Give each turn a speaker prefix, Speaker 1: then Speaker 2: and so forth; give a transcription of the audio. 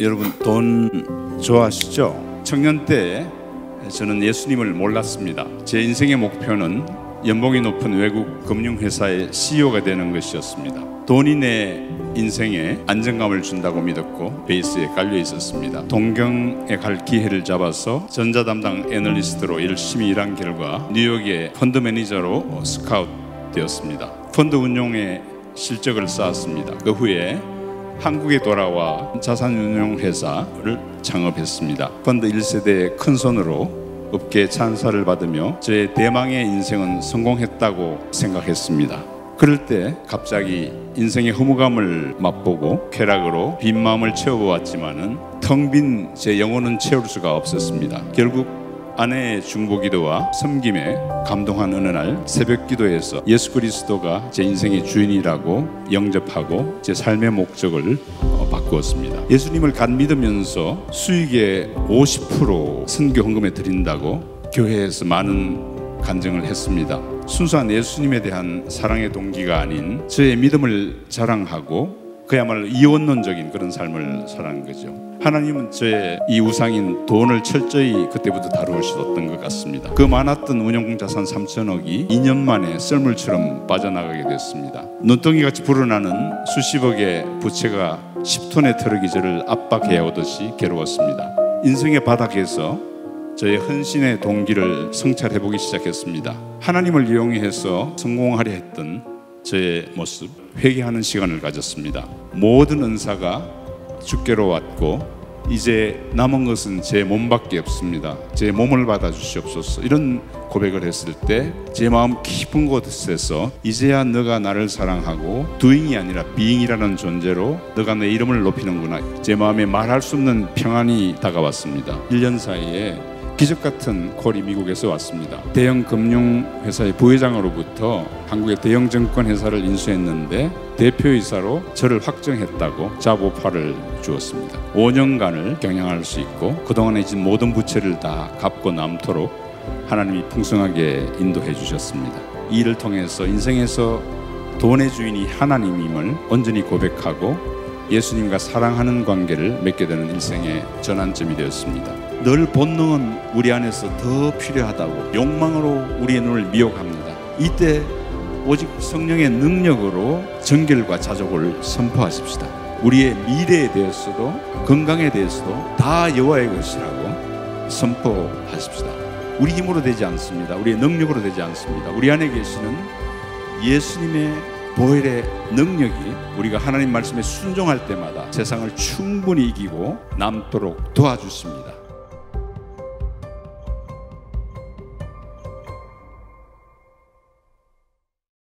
Speaker 1: 여러분 돈 좋아하시죠? 청년 때 저는 예수님을 몰랐습니다. 제 인생의 목표는 연봉이 높은 외국 금융회사의 CEO가 되는 것이었습니다. 돈이 내 인생에 안정감을 준다고 믿었고 베이스에 깔려 있었습니다. 동경에 갈 기회를 잡아서 전자 담당 애널리스트로 열심히 일한 결과 뉴욕의 펀드 매니저로 스카우트 되었습니다. 펀드 운용에 실적을 쌓았습니다. 그 후에 한국에 돌아와 자산운용 회사를 창업했습니다. 펀드 1세대의 큰 손으로 업계 찬사를 받으며 저의 대망의 인생은 성공했다고 생각했습니다. 그럴 때 갑자기 인생의 허무감을 맛보고 쾌락으로 빈 마음을 채워보았지만은 텅 빈 제 영혼은 채울 수가 없었습니다. 결국 아내의 중보기도와 섬김에 감동한 어느 날 새벽 기도에서 예수 그리스도가 제 인생의 주인이라고 영접하고 제 삶의 목적을 어, 바꾸었습니다. 예수님을 간 믿으면서 수익의 50% 선교 헌금에 드린다고 교회에서 많은 간증을 했습니다. 순수한 예수님에 대한 사랑의 동기가 아닌 저의 믿음을 자랑하고 그야말로 이원론적인 그런 삶을 살아는 거죠. 하나님은 저의 이 우상인 돈을 철저히 그때부터 다루셨던 것 같습니다. 그 많았던 운용 자산 3천억이 2년 만에 썰물처럼 빠져나가게 됐습니다. 눈덩이 같이 불어나는 수십억의 부채가 10톤의 트럭이 저를 압박해 오듯이 괴로웠습니다. 인생의 바닥에서 저의 헌신의 동기를 성찰해 보기 시작했습니다. 하나님을 이용해서 성공하려 했던 저의 모습 회개하는 시간을 가졌습니다. 모든 은사가 주께로 왔고 이제 남은 것은 제 몸밖에 없습니다. 제 몸을 받아 주시옵소서. 이런 고백을 했을 때 제 마음 깊은 곳에서 이제야 너가 나를 사랑하고 doing이 아니라 being이라는 존재로 너가 내 이름을 높이는구나. 제 마음에 말할 수 없는 평안이 다가왔습니다. 1년 사이에 기적 같은 콜이 미국에서 왔습니다. 대형 금융 회사의 부회장으로부터 한국의 대형 증권 회사를 인수했는데 대표이사로 저를 확정했다고 자보파를 주었습니다. 5년간을 경영할 수 있고 그동안에 진 모든 부채를 다 갚고 남도록 하나님이 풍성하게 인도해 주셨습니다. 이 일을 통해서 인생에서 돈의 주인이 하나님임을 온전히 고백하고 예수님과 사랑하는 관계를 맺게 되는 일생의 전환점이 되었습니다. 늘 본능은 우리 안에서 더 필요하다고 욕망으로 우리의 눈을 미혹합니다. 이때 오직 성령의 능력으로 정결과 자족을 선포하십시다. 우리의 미래에 대해서도 건강에 대해서도 다 여호와의 것이라고 선포하십시다. 우리 힘으로 되지 않습니다. 우리의 능력으로 되지 않습니다. 우리 안에 계시는 예수님의 보혈의 능력이 우리가 하나님 말씀에 순종할 때마다 세상을 충분히 이기고 남도록 도와주십니다.